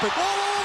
traffic. Whoa, whoa, whoa.